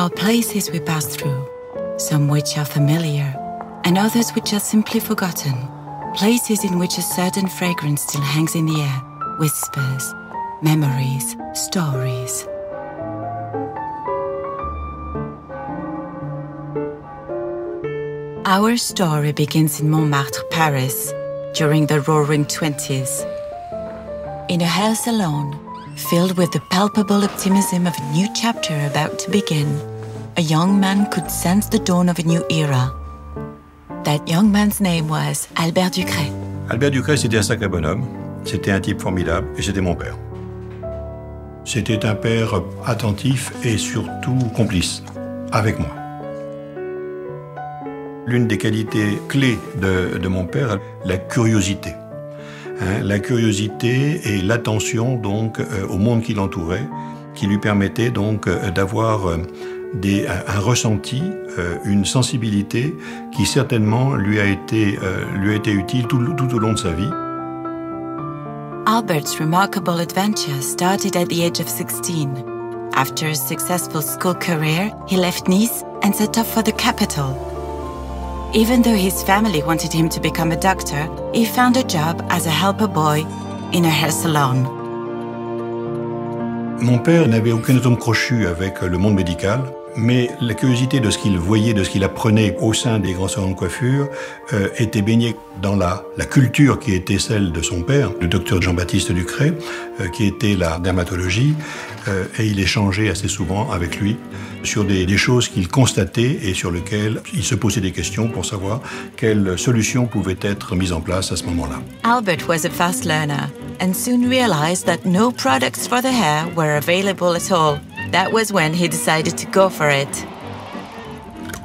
are places we pass through, some which are familiar, and others which are simply forgotten. Places in which a certain fragrance still hangs in the air, whispers, memories, stories. Our story begins in Montmartre, Paris, during the roaring 20s. In a hair salon, filled with the palpable optimism of a new chapter about to begin, a young man could sense the dawn of a new era. That young man's name was Albert Ducret. Albert Ducret, c'était un sacré bonhomme, c'était un type formidable, et c'était mon père. C'était un père attentif et surtout complice, avec moi. L'une des qualités clés de, mon père, la curiosité. Hein, la curiosité et l'attention donc euh, au monde qui l'entourait, qui lui permettait donc euh, d'avoir euh, des, un ressenti, euh, une sensibilité qui certainement lui a été, euh, lui a été utile tout, tout au long de sa vie. Albert's remarkable adventure started at the age of 16. After a successful school career, he left Nice and set off for the capital. Even though his family wanted him to become a doctor, he found a job as a helper boy in a hair salon. Mon père n'avait aucun atome crochu avec le monde médical. Mais la curiosité de ce qu'il voyait, de ce qu'il apprenait au sein des grands salons de coiffure euh, était baignée dans la, culture qui était celle de son père, le docteur Jean-Baptiste Ducret, euh, qui était la dermatologie, euh, et il échangeait assez souvent avec lui sur des, des choses qu'il constatait et sur lesquelles il se posait des questions pour savoir quelles solutions pouvaient être mises en place à ce moment-là. Albert was a fast learner and soon realized that no products for the hair were available at all. That was when he decided to go for it.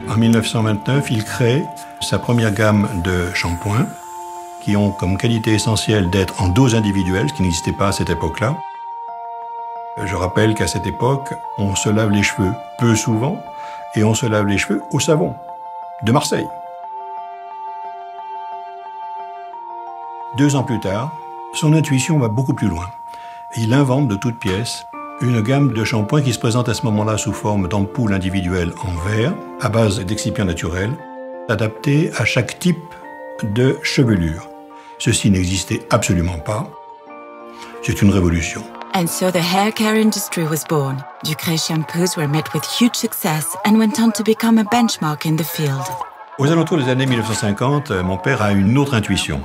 En 1929, il crée sa première gamme de shampoings qui ont comme qualité essentielle d'être en dose individuelle, ce qui n'existait pas à cette époque-là. Je rappelle qu'à cette époque, on se lave les cheveux peu souvent et on se lave les cheveux au savon de Marseille. Deux ans plus tard, son intuition va beaucoup plus loin. Il invente de toutes pièces une gamme de shampoings qui se présente à ce moment-là sous forme d'ampoules individuelles en verre, à base d'excipients naturels, adaptés à chaque type de chevelure. Ceci n'existait absolument pas. C'est une révolution. And so the hair care industry was born. Ducret shampoos were met with huge success and went on to become a benchmark in the field. Aux alentours des années 1950, mon père a une autre intuition.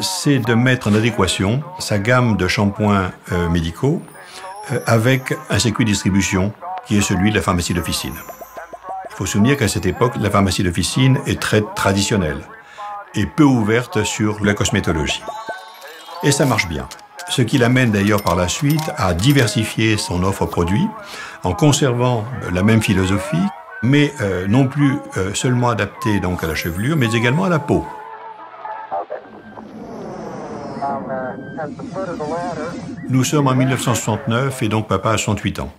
C'est de mettre en adéquation sa gamme de shampoings euh, médicaux euh, avec un circuit de distribution qui est celui de la pharmacie d'officine. Il faut se souvenir qu'à cette époque, la pharmacie d'officine est très traditionnelle et peu ouverte sur la cosmétologie. Et ça marche bien. Ce qui l'amène d'ailleurs par la suite à diversifier son offre produit en conservant la même philosophie, mais euh, non plus euh, seulement adaptée donc à la chevelure, mais également à la peau. Nous sommes en 1969 et donc papa a 68 ans.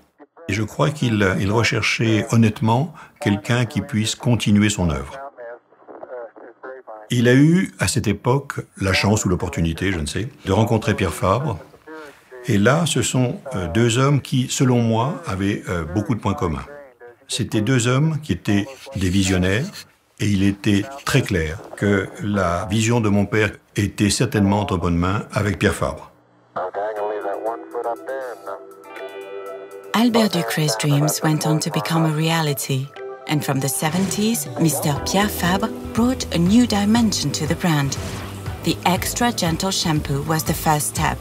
Et je crois qu'il il recherchait honnêtement quelqu'un qui puisse continuer son œuvre. Il a eu, à cette époque, la chance ou l'opportunité, je ne sais, de rencontrer Pierre Fabre. Et là, ce sont euh, deux hommes qui, selon moi, avaient euh, beaucoup de points communs. C'était deux hommes qui étaient des visionnaires, et il était très clair que la vision de mon père était certainement entre bonnes mains avec Pierre Fabre. Albert Ducret's dreams went on to become a reality. And from the 70s, Mr. Pierre Fabre brought a new dimension to the brand. The extra gentle shampoo was the first step.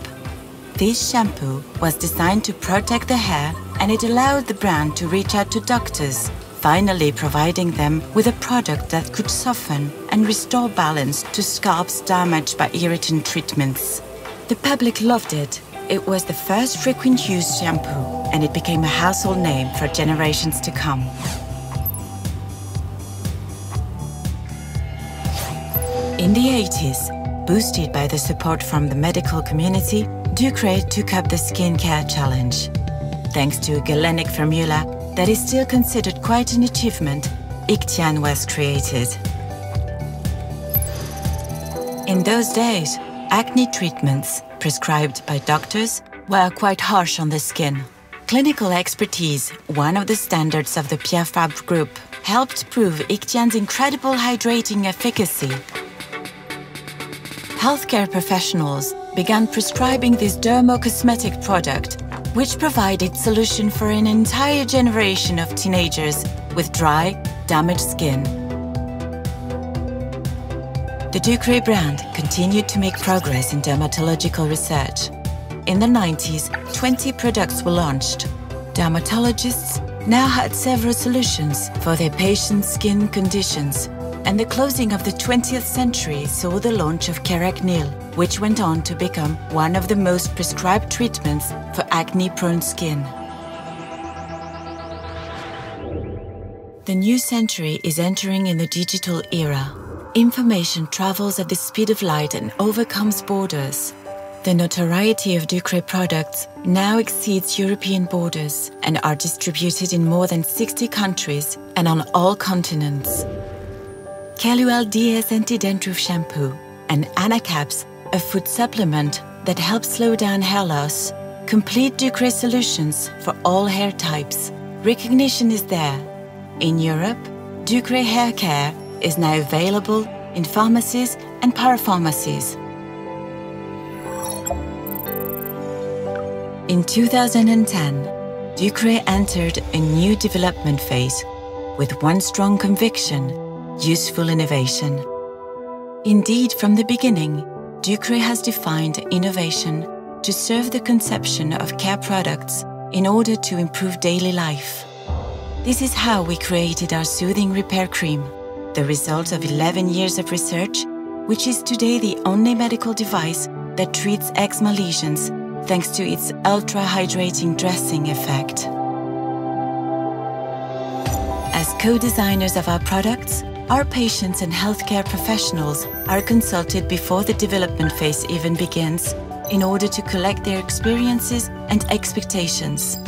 This shampoo was designed to protect the hair and it allowed the brand to reach out to doctors, finally providing them with a product that could soften and restore balance to scalps damaged by irritant treatments. The public loved it. It was the first frequent use shampoo and it became a household name for generations to come. In the 80s, boosted by the support from the medical community, Ducray took up the skincare challenge. Thanks to a galenic formula that is still considered quite an achievement, Ictyane was created. In those days, acne treatments prescribed by doctors were quite harsh on the skin. Clinical expertise, one of the standards of the Pierre Fabre Group, helped prove Ictyane's incredible hydrating efficacy. Healthcare professionals began prescribing this dermocosmetic product, which provided solution for an entire generation of teenagers with dry, damaged skin. The Ducray brand continued to make progress in dermatological research. In the 90s, 20 products were launched. Dermatologists now had several solutions for their patients' skin conditions, and the closing of the 20th century saw the launch of Keracnyl, which went on to become one of the most prescribed treatments for acne-prone skin. The new century is entering in the digital era. Information travels at the speed of light and overcomes borders. The notoriety of Ducray products now exceeds European borders and are distributed in more than 60 countries and on all continents. Kelual DS Anti-Dandruff Shampoo and Anacaps, a food supplement that helps slow down hair loss, complete Ducray solutions for all hair types. Recognition is there. In Europe, Ducray Hair Care is now available in pharmacies and parapharmacies. In 2010, Ducray entered a new development phase with one strong conviction useful innovation. Indeed, from the beginning, Ducray has defined innovation to serve the conception of care products in order to improve daily life. This is how we created our soothing repair cream, the result of 11 years of research, which is today the only medical device that treats eczema lesions thanks to its ultra-hydrating dressing effect. As co-designers of our products, our patients and healthcare professionals are consulted before the development phase even begins in order to collect their experiences and expectations.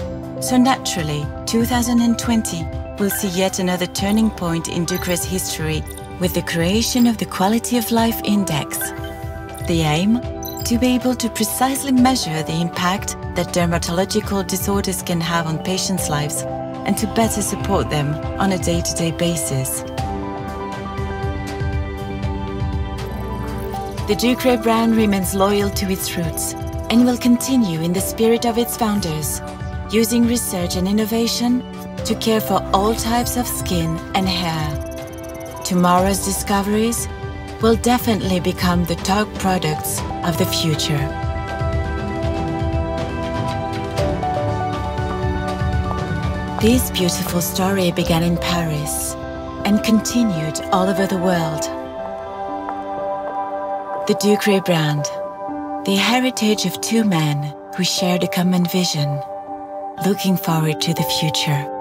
So naturally, 2020 will see yet another turning point in Ducray's history with the creation of the Quality of Life Index. The aim to be able to precisely measure the impact that dermatological disorders can have on patients' lives and to better support them on a day-to-day -day basis. The Ducray brand remains loyal to its roots and will continue in the spirit of its founders, using research and innovation to care for all types of skin and hair. Tomorrow's discoveries will definitely become the top products of the future. This beautiful story began in Paris and continued all over the world. The Ducray brand, the heritage of two men who shared a common vision, looking forward to the future.